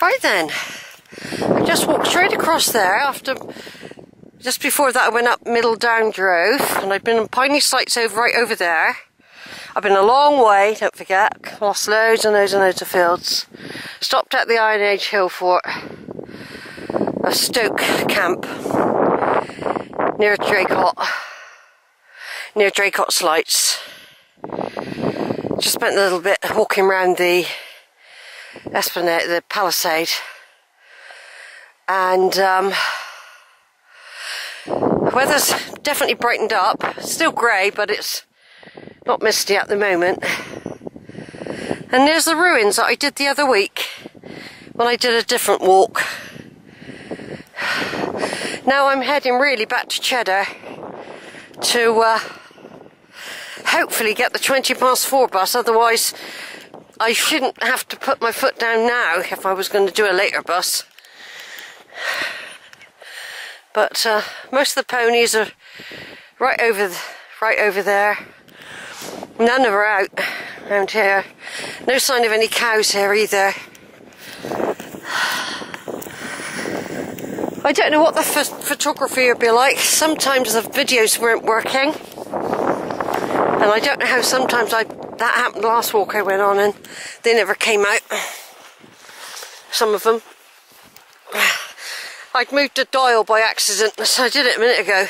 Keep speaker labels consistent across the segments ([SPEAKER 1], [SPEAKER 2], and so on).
[SPEAKER 1] Right then, I just walked straight across there after, just before that I went up Middle Down Drove and I've been on Piney Sleights over right over there. I've been a long way, don't forget, lost loads and loads and loads of fields. Stopped at the Iron Age Hill Fort, a Stoke camp near Draycott, near Draycott Sleights. Just spent a little bit walking around the esplanade, the palisade, and um, weather's definitely brightened up. Still grey, but it's not misty at the moment. And there's the ruins that I did the other week when I did a different walk. Now I'm heading really back to Cheddar to uh, hopefully get the 20 past 4 bus, otherwise I shouldn't have to put my foot down now if I was going to do a later bus. But uh, most of the ponies are right over, right over there. None of are out around here. No sign of any cows here either. I don't know what the photography would be like. Sometimes the videos weren't working. And I don't know how sometimes I that happened last walk I went on and they never came out. Some of them. I'd moved the dial by accident, so I did it a minute ago.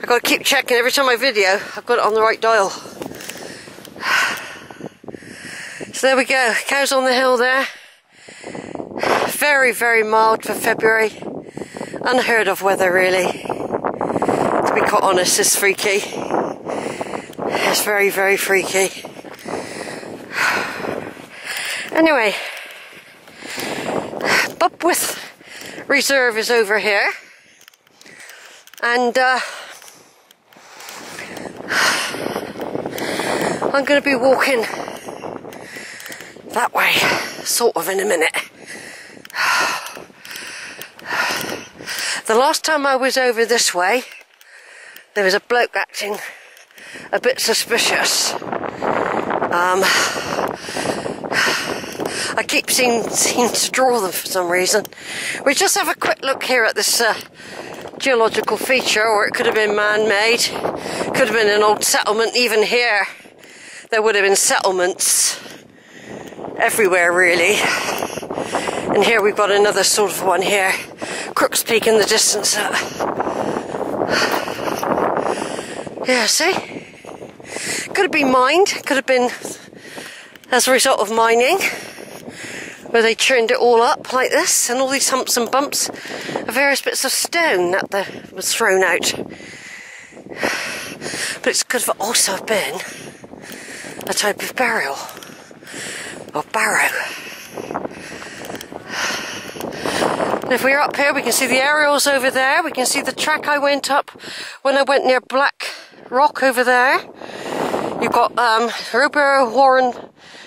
[SPEAKER 1] I've got to keep checking every time I video, I've got it on the right dial. So there we go, cows on the hill there. Very, very mild for February. Unheard of weather really. To be quite honest, it's freaky. It's very, very freaky. Anyway, Bubwith Reserve is over here. And uh, I'm going to be walking that way, sort of in a minute. The last time I was over this way, there was a bloke acting a bit suspicious. Um, I keep seeing, seem to draw them for some reason. We just have a quick look here at this uh, geological feature, or it could have been man-made, could have been an old settlement. Even here, there would have been settlements everywhere, really. And here we've got another sort of one here, Crooks Peak in the distance. Yeah, see? Could have been mined, could have been as a result of mining, where they churned it all up like this, and all these humps and bumps of various bits of stone that the, was thrown out. But it could have also been a type of burial, or barrow. And if we're up here, we can see the aerials over there. We can see the track I went up when I went near Black rock over there. You've got um, Warren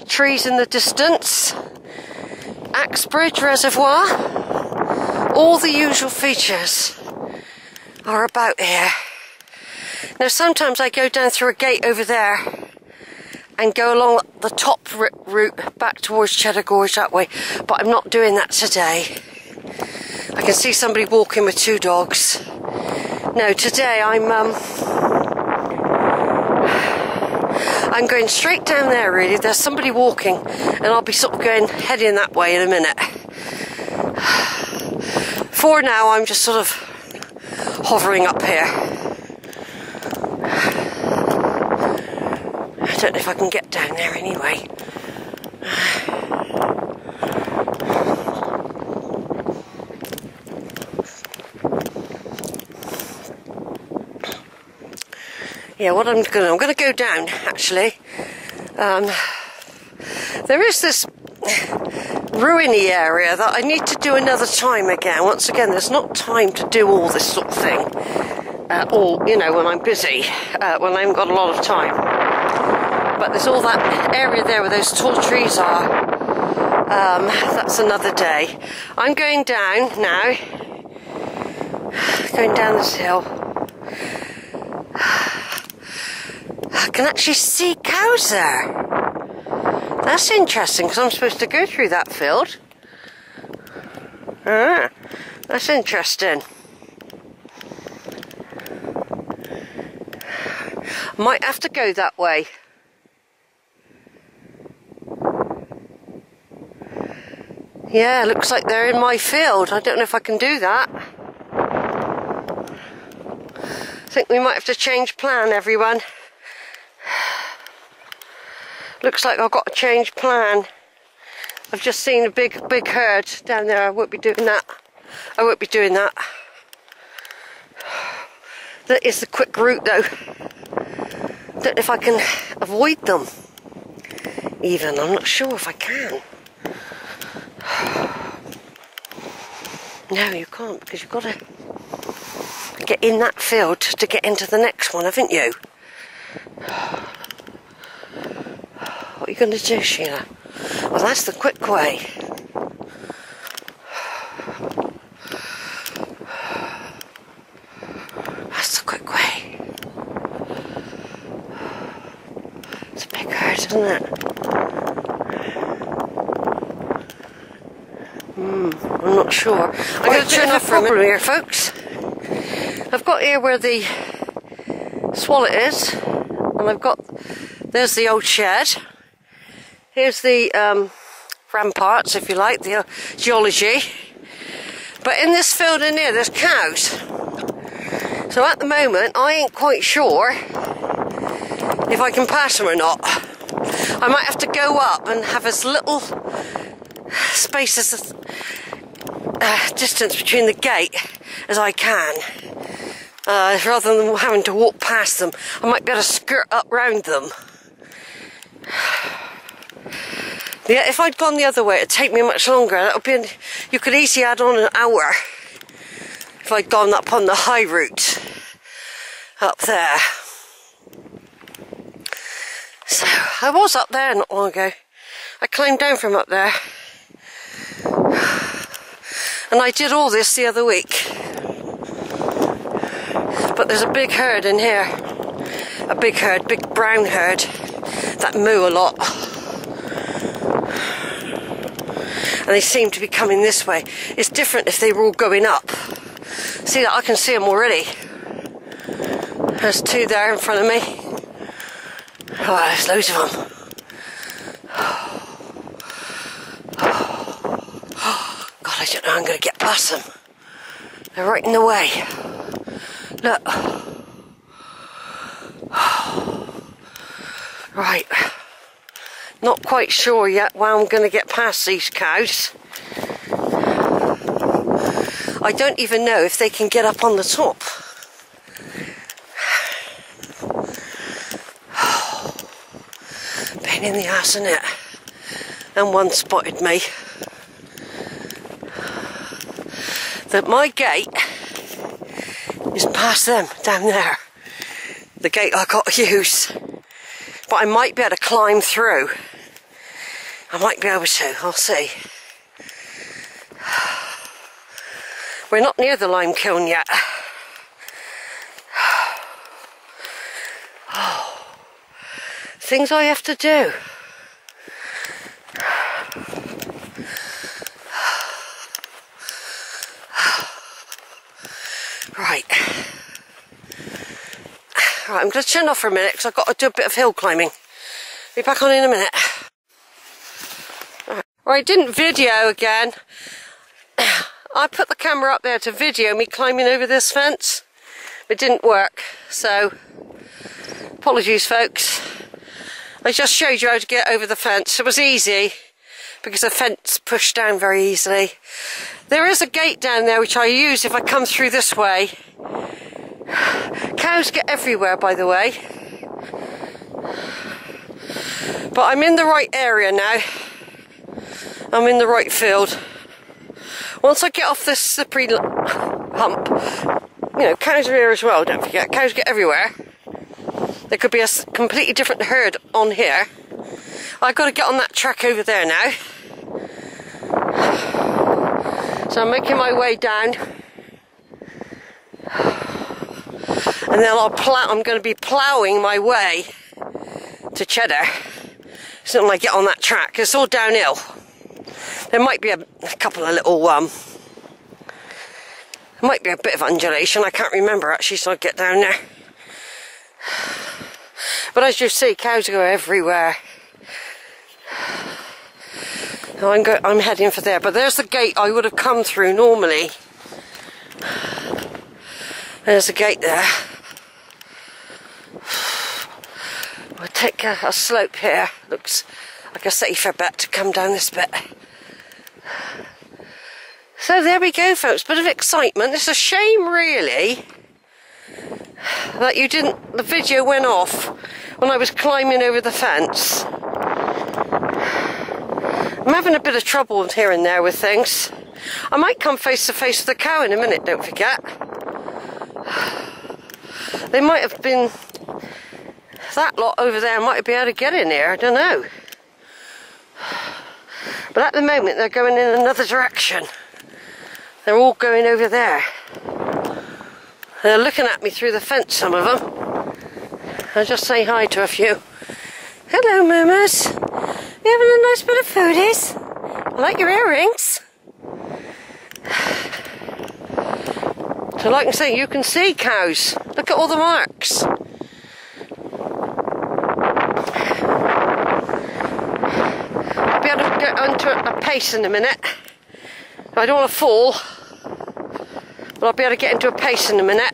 [SPEAKER 1] trees in the distance. Axbridge Reservoir. All the usual features are about here. Now sometimes I go down through a gate over there and go along the top route back towards Cheddar Gorge that way, but I'm not doing that today. I can see somebody walking with two dogs. No, today I'm um, I'm going straight down there really. There's somebody walking and I'll be sort of going heading that way in a minute. For now I'm just sort of hovering up here. I don't know if I can get down there anyway. Yeah, what I'm gonna I'm gonna go down actually. Um, there is this ruiny area that I need to do another time again. Once again, there's not time to do all this sort of thing at all, you know, when I'm busy, uh, when I haven't got a lot of time. But there's all that area there where those tall trees are. Um, that's another day. I'm going down now, going down this hill. I can actually see cows there. That's interesting because I'm supposed to go through that field. Ah, that's interesting. Might have to go that way. Yeah, looks like they're in my field. I don't know if I can do that. I think we might have to change plan, everyone. Looks like I've got to change plan. I've just seen a big, big herd down there. I won't be doing that. I won't be doing that. That is the quick route though. Don't if I can avoid them. Even, I'm not sure if I can. No, you can't because you've got to get in that field to get into the next one, haven't you? What are you going to do, Sheila? Well, that's the quick way. That's the quick way. It's a big herd, isn't it? Hmm, I'm not sure. I'm going to turn off for a here, folks. I've got here where the swallow is, and I've got, there's the old shed. Here's the um, ramparts, if you like, the uh, geology. But in this field in here, there's cows. So at the moment, I ain't quite sure if I can pass them or not. I might have to go up and have as little space as uh, distance between the gate as I can. Uh, rather than having to walk past them, I might be able to skirt up round them. Yeah, if I'd gone the other way, it'd take me much longer. That would be, an, you could easily add on an hour if I'd gone up on the high route up there. So I was up there not long ago. I climbed down from up there, and I did all this the other week. But there's a big herd in here, a big herd, big brown herd that moo a lot and they seem to be coming this way. It's different if they were all going up. See that? I can see them already. There's two there in front of me. Oh, there's loads of them. God, I don't know I'm going to get past them. They're right in the way. Look. Right. Not quite sure yet how I'm going to get past these cows. I don't even know if they can get up on the top. Pain in the ass, isn't it? And one spotted me. That my gate is past them down there. The gate I got to use. But I might be able to climb through. I might be able to, I'll see. We're not near the lime kiln yet. Oh. Things I have to do. Right. Right, I'm going to turn off for a minute because I've got to do a bit of hill climbing. Be back on in a minute. Right, I didn't video again. I put the camera up there to video me climbing over this fence. It didn't work, so apologies folks. I just showed you how to get over the fence. It was easy because the fence pushed down very easily. There is a gate down there which I use if I come through this way. Cows get everywhere by the way. But I'm in the right area now. I'm in the right field. Once I get off this slippery hump, you know, cows are here as well, don't forget. Cows get everywhere. There could be a completely different herd on here. I've got to get on that track over there now. So I'm making my way down. And then I'll plow, I'm going to be ploughing my way to Cheddar. So when I get on that track, it's all downhill. There might be a, a couple of little um, might be a bit of undulation, I can't remember actually, so I get down there. But as you see, cows go everywhere. I'm, go I'm heading for there, but there's the gate I would have come through normally. There's a gate there. We'll take a, a slope here. Looks like a safer bet to come down this bit. So there we go, folks. Bit of excitement. It's a shame, really, that you didn't. The video went off when I was climbing over the fence. I'm having a bit of trouble here and there with things. I might come face to face with the cow in a minute, don't forget. They might have been. That lot over there might be able to get in here, I don't know. But at the moment, they're going in another direction. They're all going over there. They're looking at me through the fence, some of them. I'll just say hi to a few. Hello, Mumas. You having a nice bit of foodies? I like your earrings. So like I say, you can see cows. Look at all the marks. I'll be able to get onto a pace in a minute. I don't want to fall. But I'll be able to get into a pace in a minute.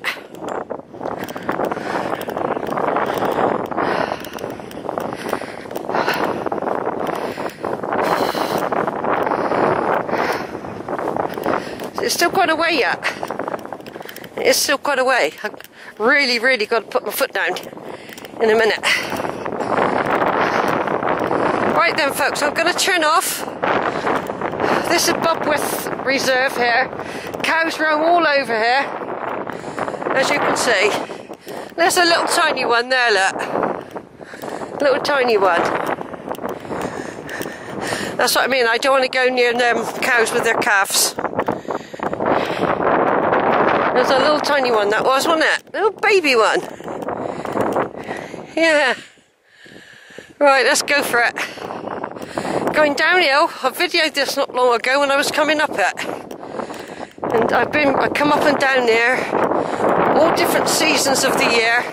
[SPEAKER 1] It's still quite a way yet. It's still quite a way. I've really, really got to put my foot down in a minute. Right then, folks, I'm going to turn off. This is Bubwith Reserve here. Cows roam all over here, as you can see. There's a little tiny one there, look. Little tiny one. That's what I mean, I don't want to go near them cows with their calves. There's a little tiny one that was, wasn't it? Little baby one. Yeah. Right, let's go for it. Going downhill, I videoed this not long ago when I was coming up it. And I've been, I come up and down there, all different seasons of the year.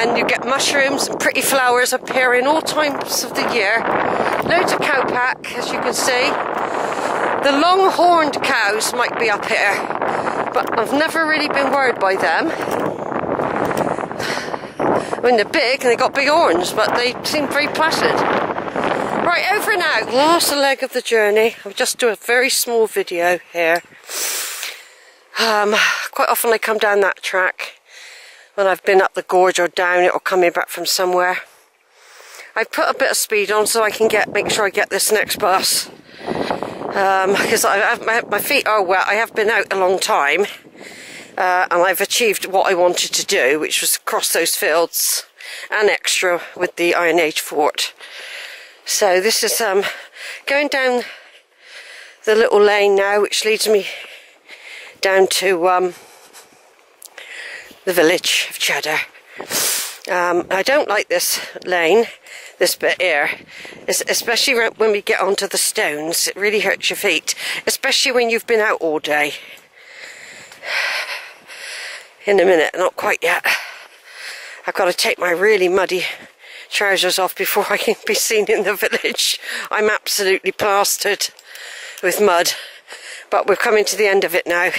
[SPEAKER 1] And you get mushrooms and pretty flowers appearing all times of the year. Loads of cowpack, as you can see. The long-horned cows might be up here, but I've never really been worried by them. I mean, they're big and they've got big horns, but they seem very placid. Right, over now. Last leg of the journey. I'll just do a very small video here. Um, quite often I come down that track when I've been up the gorge or down it or coming back from somewhere. I've put a bit of speed on so I can get make sure I get this next bus because um, my, my, feet are wet. I have been out a long time uh, and I've achieved what I wanted to do, which was cross those fields and extra with the Iron Age fort. So this is um, going down the little lane now, which leads me down to um, the village of Cheddar. Um, I don't like this lane this bit here, especially when we get onto the stones. It really hurts your feet, especially when you've been out all day. In a minute, not quite yet. I've got to take my really muddy trousers off before I can be seen in the village. I'm absolutely plastered with mud. But we're coming to the end of it now.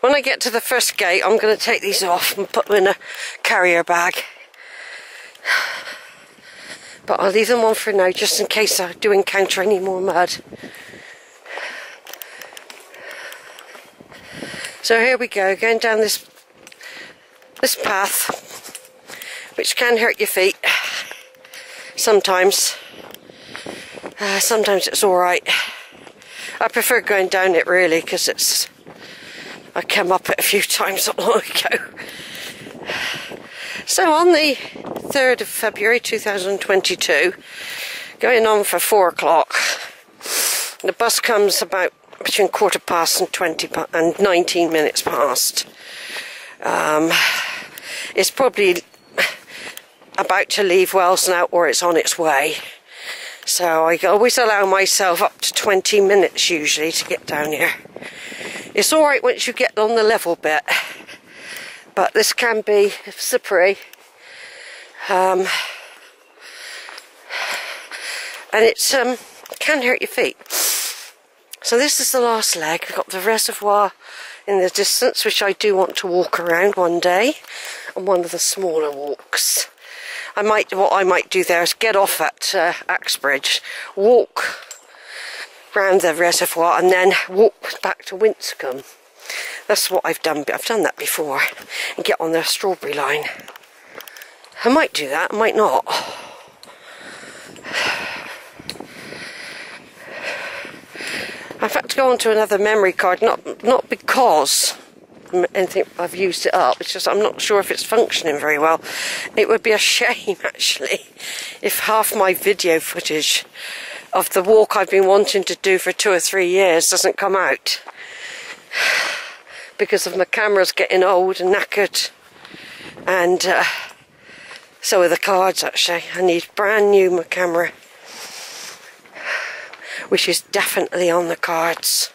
[SPEAKER 1] When I get to the first gate, I'm going to take these off and put them in a carrier bag. But I'll leave them on for now, just in case I do encounter any more mud. So here we go, going down this this path, which can hurt your feet sometimes. Uh, sometimes it's alright. I prefer going down it really because it's. I came up it a few times not long ago. So on the 3rd of February 2022, going on for 4 o'clock, the bus comes about between quarter past and 20 and 19 minutes past. Um, it's probably about to leave Wells now or it's on its way. So I always allow myself up to 20 minutes usually to get down here. It's alright once you get on the level bit, but this can be slippery. Um, and it um, can hurt your feet. So this is the last leg. We've got the reservoir in the distance, which I do want to walk around one day, and one of the smaller walks. I might, what I might do there is get off at uh, Axbridge, walk round the reservoir, and then walk back to Winscombe. That's what I've done. I've done that before, and get on the strawberry line. I might do that. I might not. I've had to go on to another memory card, not not because anything I've used it up. It's just I'm not sure if it's functioning very well. It would be a shame actually if half my video footage of the walk I've been wanting to do for two or three years doesn't come out because of my cameras getting old and knackered and uh, so are the cards actually. I need brand new camera which is definitely on the cards.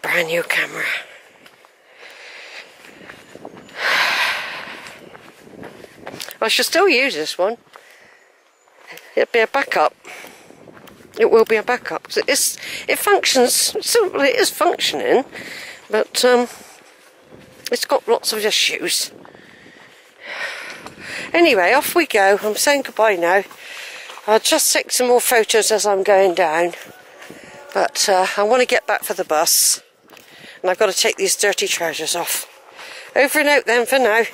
[SPEAKER 1] Brand new camera. I shall still use this one. It'll be a backup. It will be a backup. It's, it functions, it is functioning, but um, it's got lots of issues. Anyway, off we go. I'm saying goodbye now. I'll just take some more photos as I'm going down. But uh, I want to get back for the bus. And I've got to take these dirty trousers off. Over and out then for now.